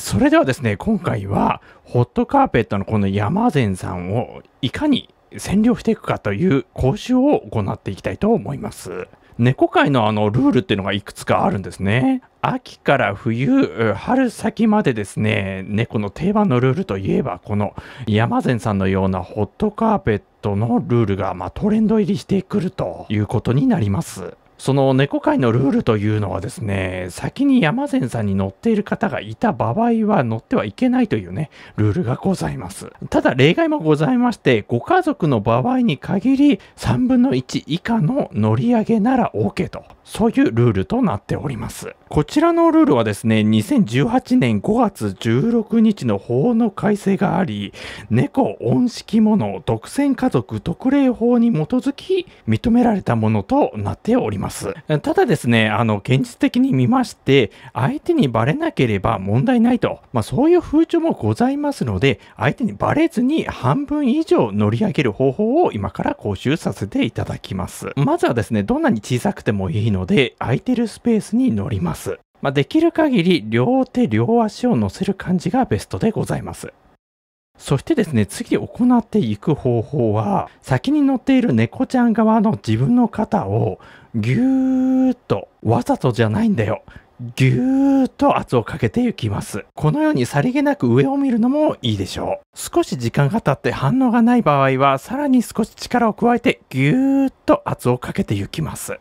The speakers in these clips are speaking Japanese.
それではですね、今回はホットカーペットのこの山善さんをいかに占領していくかという講習を行っていきたいと思います。猫界のあのルールっていうのがいくつかあるんですね。秋から冬、春先までですね、猫の定番のルールといえば、この山善さんのようなホットカーペットのルールが、ま、トレンド入りしてくるということになります。その猫界のルールというのはですね、先に山善さんに乗っている方がいた場合は乗ってはいけないというね、ルールがございます。ただ例外もございまして、ご家族の場合に限り3分の1以下の乗り上げなら OK と、そういうルールとなっております。こちらのルールはですね、2018年5月16日の法の改正があり、猫、恩式物、独占家族特例法に基づき認められたものとなっております。ます。ただですね、あの、現実的に見まして、相手にバレなければ問題ないと、まあ、そういう風潮もございますので、相手にバレずに半分以上乗り上げる方法を今から講習させていただきます。まずはですね、どんなに小さくてもいいので、空いてるスペースに乗ります。まあ、できる限り両手両足を乗せる感じがベストでございます。そしてですね、次行っていく方法は、先に乗っている猫ちゃん側の自分の肩をぎゅーっと、わざとじゃないんだよ。ぎゅーっと圧をかけていきます。このようにさりげなく上を見るのもいいでしょう。少し時間が経って反応がない場合は、さらに少し力を加えてぎゅーっと圧をかけていきます。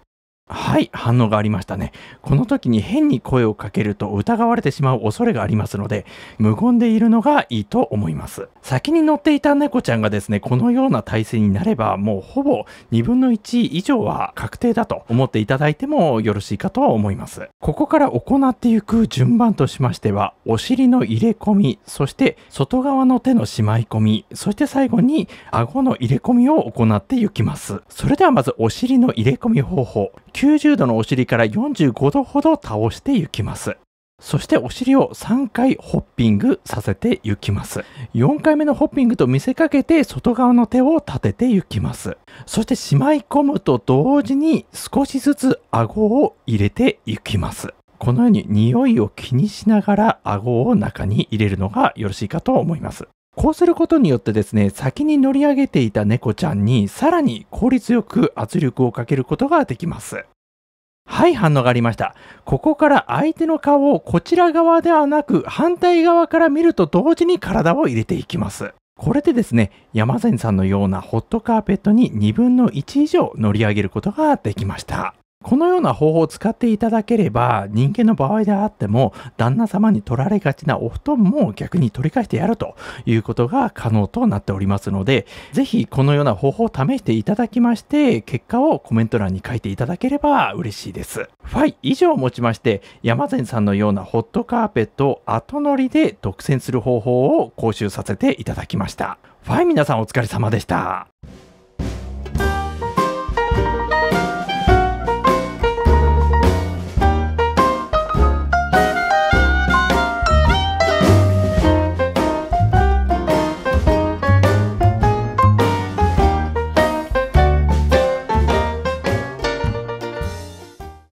はい、反応がありましたね。この時に変に声をかけると疑われてしまう恐れがありますので、無言でいるのがいいと思います。先に乗っていた猫ちゃんがですね、このような体勢になれば、もうほぼ2分の1以上は確定だと思っていただいてもよろしいかと思います。ここから行っていく順番としましては、お尻の入れ込み、そして外側の手のしまい込み、そして最後に顎の入れ込みを行っていきます。それではまずお尻の入れ込み方法。90度のお尻から45度ほど倒していきます。そしてお尻を3回ホッピングさせていきます。4回目のホッピングと見せかけて外側の手を立てていきます。そしてしまい込むと同時に少しずつ顎を入れていきます。このように匂いを気にしながら顎を中に入れるのがよろしいかと思います。こうすることによってですね、先に乗り上げていた猫ちゃんにさらに効率よく圧力をかけることができます。はい、反応がありました。ここから相手の顔をこちら側ではなく反対側から見ると同時に体を入れていきます。これでですね、山善さんのようなホットカーペットに2分の1以上乗り上げることができました。このような方法を使っていただければ、人間の場合であっても、旦那様に取られがちなお布団も逆に取り返してやるということが可能となっておりますので、ぜひこのような方法を試していただきまして、結果をコメント欄に書いていただければ嬉しいです。ファイ以上をもちまして、山善さんのようなホットカーペットを後乗りで独占する方法を講習させていただきました。ファイ皆さんお疲れ様でした。